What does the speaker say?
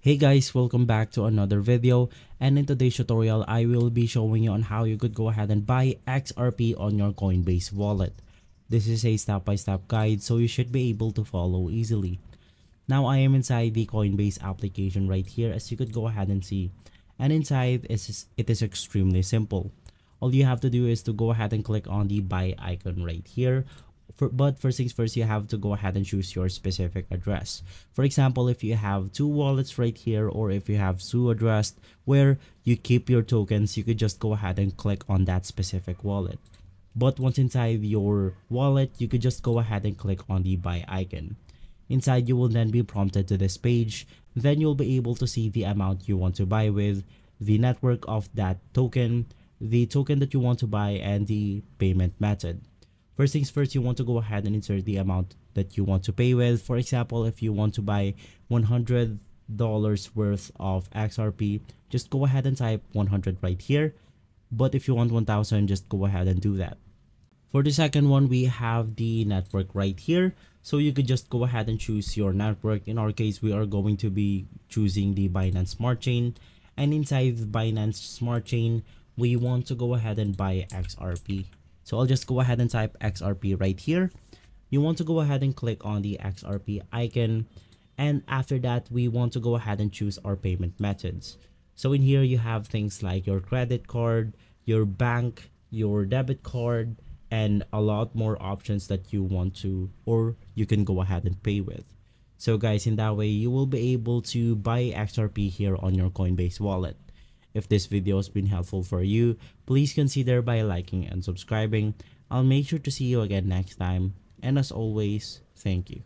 Hey guys, welcome back to another video and in today's tutorial I will be showing you on how you could go ahead and buy XRP on your Coinbase wallet. This is a step-by-step -step guide so you should be able to follow easily. Now I am inside the Coinbase application right here as you could go ahead and see and inside it is, it is extremely simple. All you have to do is to go ahead and click on the buy icon right here for, but first things first, you have to go ahead and choose your specific address. For example, if you have two wallets right here or if you have two addressed where you keep your tokens, you could just go ahead and click on that specific wallet. But once inside your wallet, you could just go ahead and click on the buy icon. Inside, you will then be prompted to this page. Then you'll be able to see the amount you want to buy with, the network of that token, the token that you want to buy, and the payment method. First things first, you want to go ahead and insert the amount that you want to pay with. For example, if you want to buy $100 worth of XRP, just go ahead and type 100 right here. But if you want 1000, just go ahead and do that. For the second one, we have the network right here. So you could just go ahead and choose your network. In our case, we are going to be choosing the Binance Smart Chain. And inside Binance Smart Chain, we want to go ahead and buy XRP. So I'll just go ahead and type XRP right here. You want to go ahead and click on the XRP icon. And after that, we want to go ahead and choose our payment methods. So in here, you have things like your credit card, your bank, your debit card, and a lot more options that you want to or you can go ahead and pay with. So guys, in that way, you will be able to buy XRP here on your Coinbase wallet. If this video has been helpful for you, please consider by liking and subscribing. I'll make sure to see you again next time. And as always, thank you.